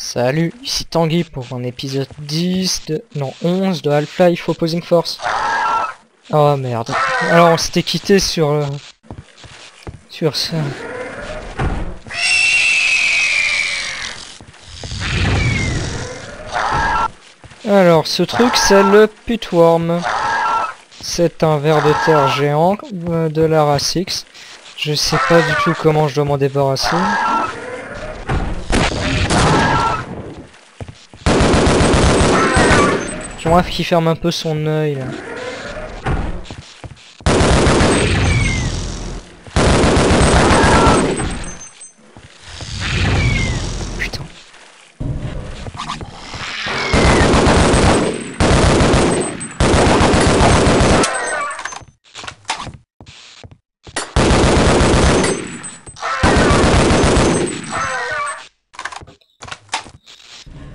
Salut, ici Tanguy pour un épisode 10 de... Non, 11 de Half-Life Opposing Force. Oh merde. Alors on s'était quitté sur... euh, Sur ça. Alors ce truc c'est le putworm. C'est un ver de terre géant euh, de la race X. Je sais pas du tout comment je dois m'en débarrasser. J'aimerais qu'il ferme un peu son œil.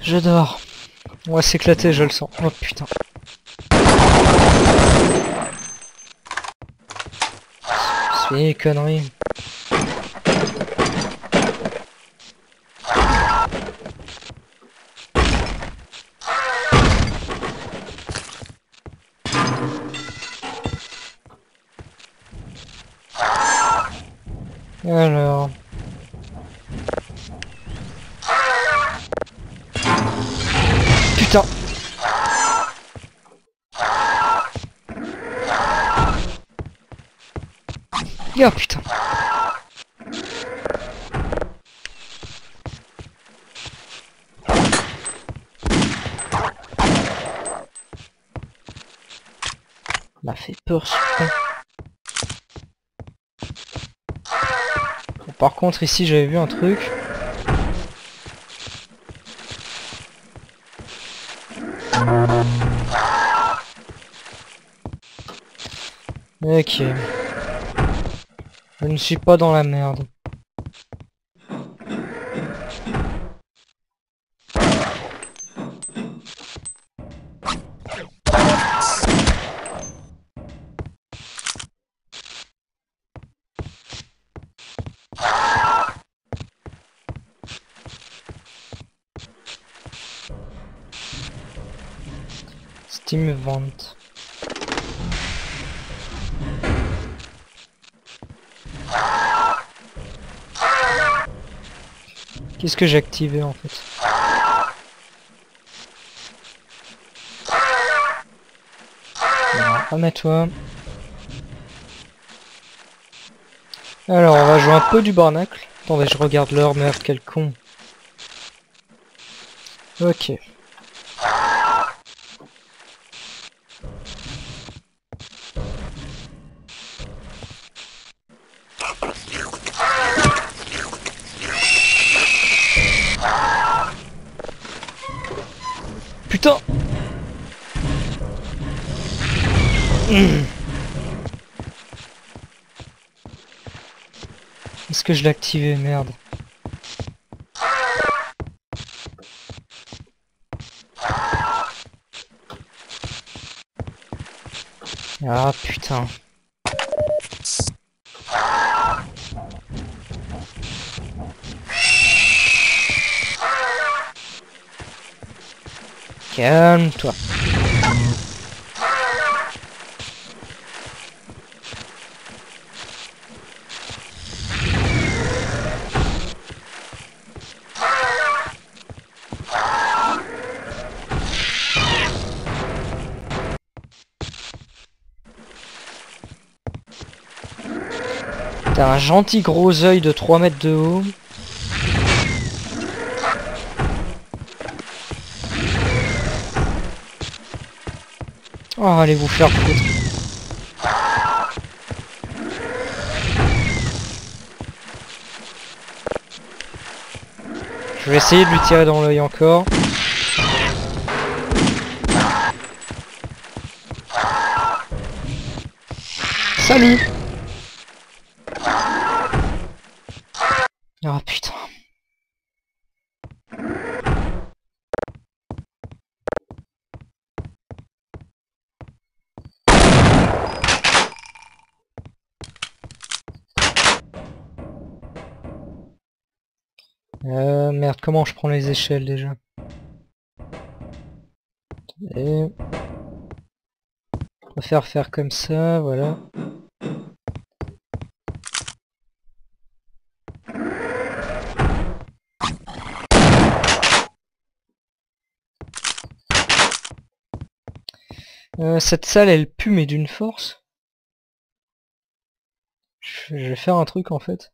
Je dors. On va s'éclater, je le sens. Oh putain. C'est une connerie. Alors... Putain. Ah putain fait peur par contre ici j'avais vu un truc. Ok. Je ne suis pas dans la merde. Steam vente. Qu'est-ce que j'ai activé en fait Remets-toi. Alors, on va jouer un peu du barnacle. Attendez, je regarde l'heure, merde, quel con. Ok. Hmm. Est-ce que je l'ai activé Merde. Ah putain. Calme-toi. T'as un gentil gros œil de 3 mètres de haut. Oh, allez vous faire foutre. Je vais essayer de lui tirer dans l'œil encore. Salut Ah putain. Comment je prends les échelles déjà. On va faire faire comme ça, voilà. Euh, cette salle, elle pue, mais d'une force. Je vais faire un truc en fait.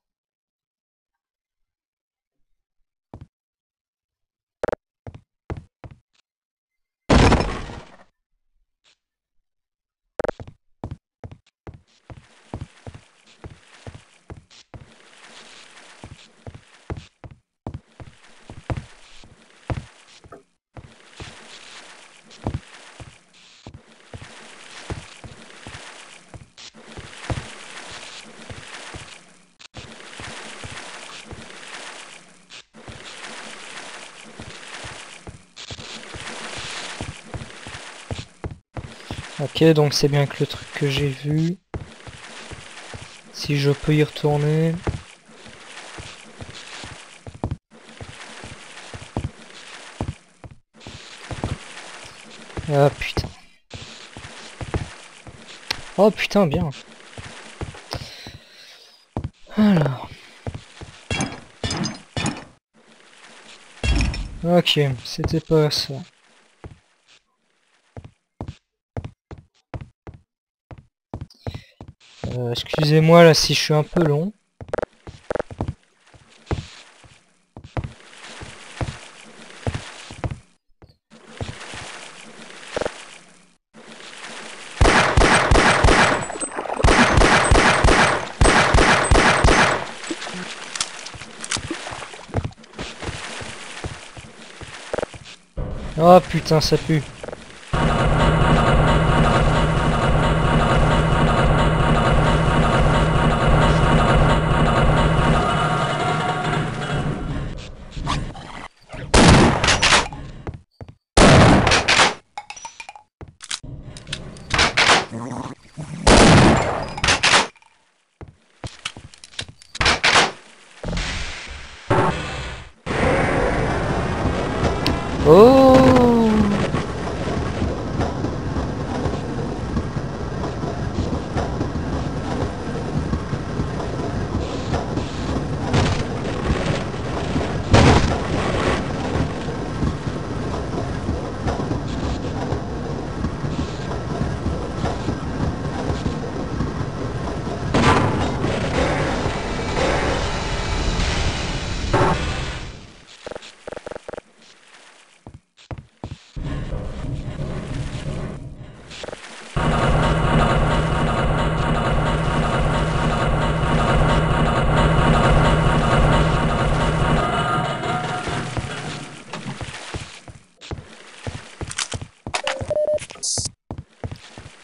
Ok, donc c'est bien que le truc que j'ai vu. Si je peux y retourner. Ah putain. Oh putain, bien. Alors. Ok, c'était pas ça. Euh, Excusez-moi là si je suis un peu long. Oh putain ça pue.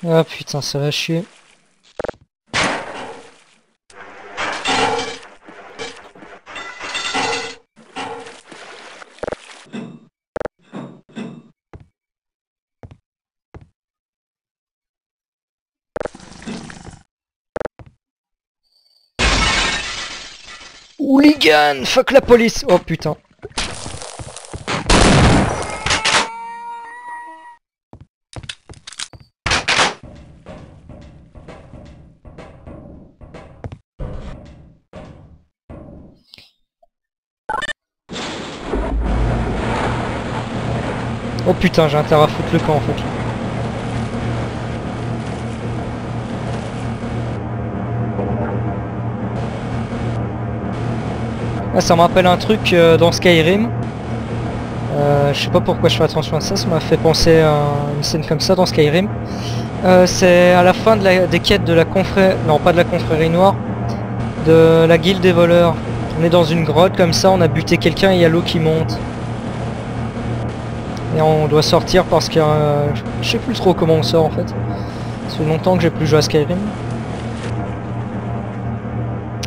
Ah putain ça va chier. Hooligan Fuck la police Oh putain Oh putain, j'ai intérêt à foutre le camp en fait. Ah, ça me rappelle un truc euh, dans Skyrim. Euh, je sais pas pourquoi je fais attention à ça, ça m'a fait penser à une scène comme ça dans Skyrim. Euh, c'est à la fin de la, des quêtes de la confrérie... Non, pas de la confrérie noire. De la guilde des voleurs. On est dans une grotte comme ça, on a buté quelqu'un et il y a l'eau qui monte. Et on doit sortir parce que... je sais plus trop comment on sort en fait. Ça longtemps que j'ai plus joué à Skyrim.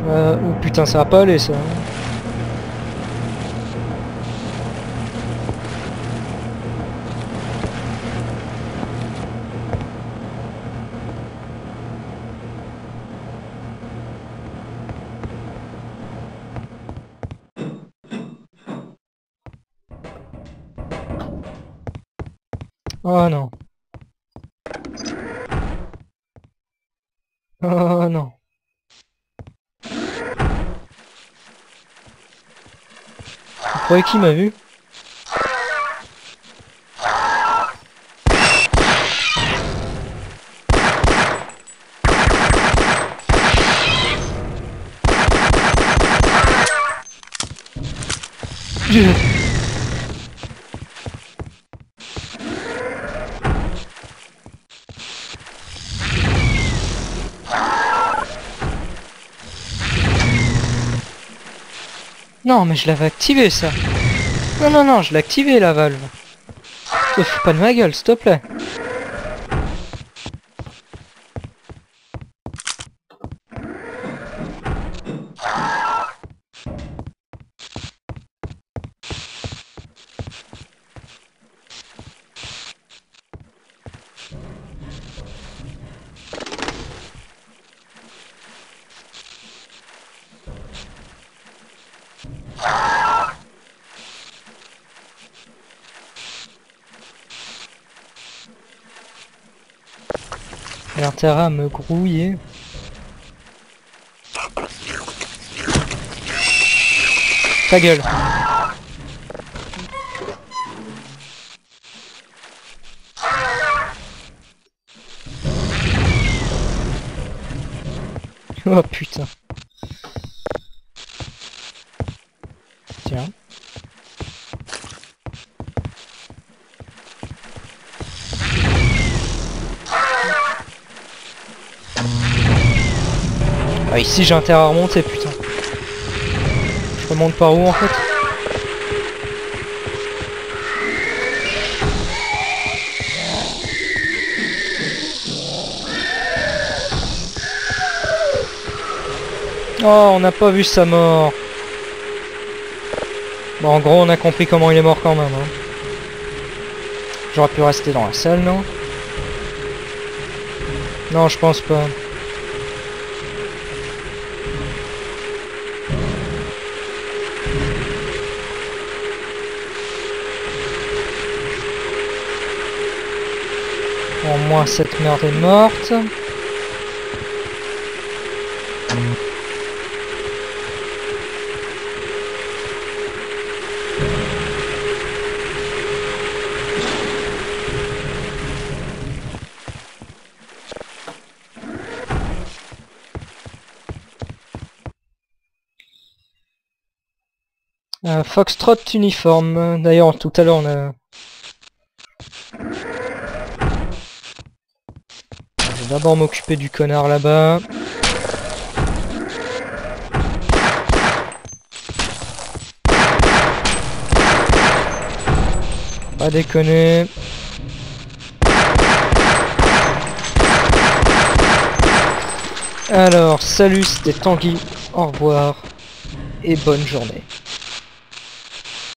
Euh, oh putain, ça va pas aller ça. Oh non. Oh non. Vous croyez qui m'a vu? Non, mais je l'avais activé ça. Non, non, non, je l'ai activé la valve. Te fous pas de ma gueule, s'il te plaît. Intérêt à me grouiller. Ta gueule. Oh putain. Ah ici j'ai intérêt à remonter putain. Je remonte par où en fait Oh on n'a pas vu sa mort. Bon en gros on a compris comment il est mort quand même. Hein. J'aurais pu rester dans la salle non? Non je pense pas. Moins cette merde est morte. Euh, Foxtrot uniforme. D'ailleurs, tout à l'heure, on a... Je d'abord m'occuper du connard là-bas. Pas déconner. Alors, salut, c'était Tanguy. Au revoir et bonne journée.